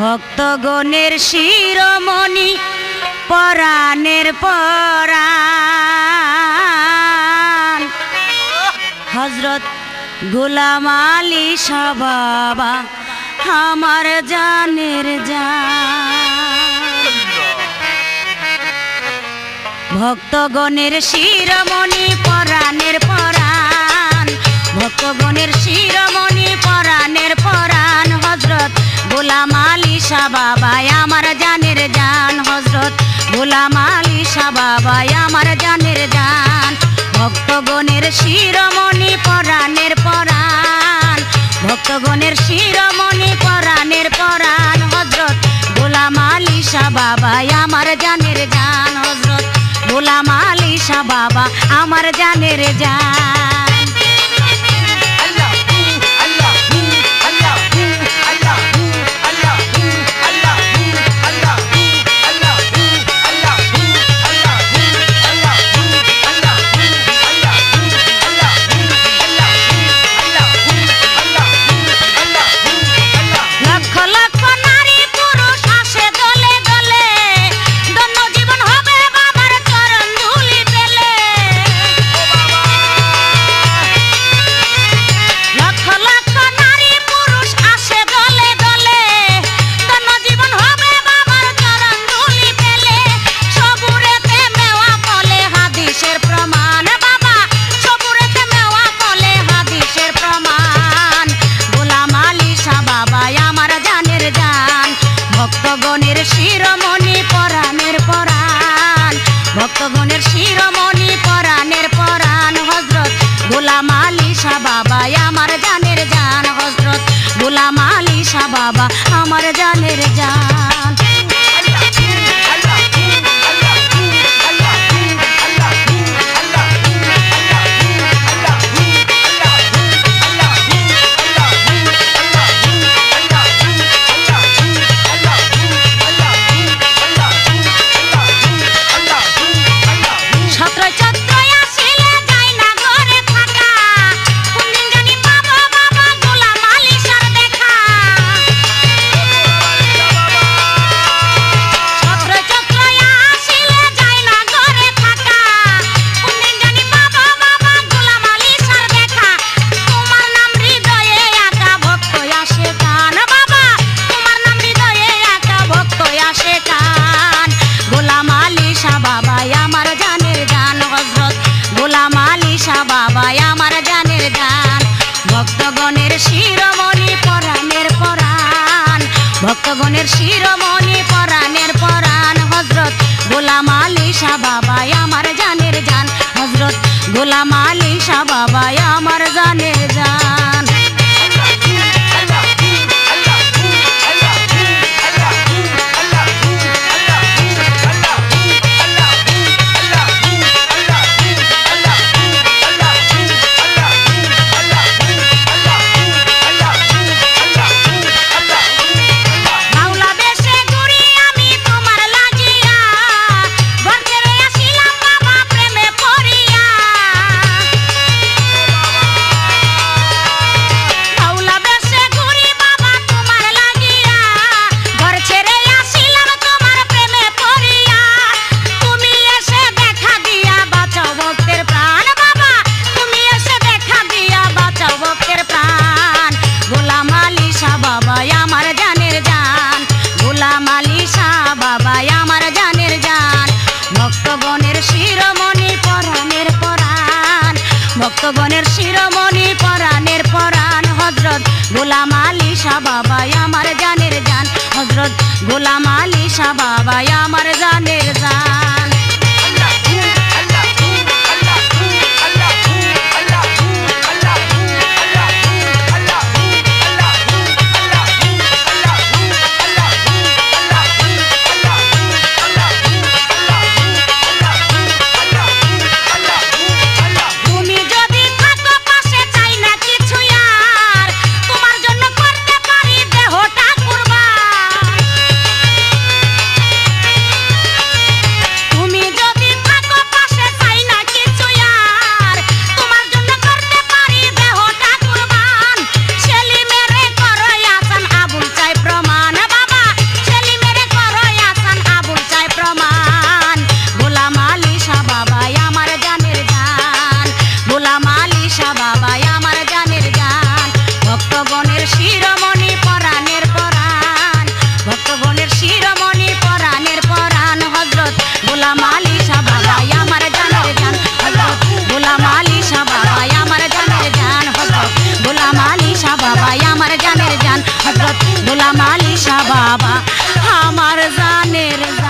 ভক্তগণের শিরমণি, পরাণের পরাণ। হজরত গোলাম আলী বাবা, আমার জানের জান। ভক্তগণের শিরমণি, পরাণের পরাণ। ভক্তগণের শির শাহ বাবা আমার জানের জান হজরত গোলাম আলী শাহ বাবা আমার জানের জান। ভক্তগণের শিরমণি পরাণের পরাণ, ভক্তগণের শিরমণি পরাণের পরাণ হজরত গোলাম আলী শাহ বাবা আমার জানের জান হজরত গোলাম আলী শাহ বাবা, আমার জানের জান। Baba. শিরোমণি পরাণের পরাণ হজরত গোলাম আলী শাহ বাবাই আমার জানের হজরত গোলাম আলী শাহ বাবাই আমার জানের জান। বনের শিরোমণি, পরাণের পরাণ, হজরত গোলাম আলী শাহ বাবা আমার জানের জান। হজরত গোলাম আলী শাহ বাবা আমার আমার জানের জান হজরত গোলাম আলী শাহ বাবা। আমার জানের জান।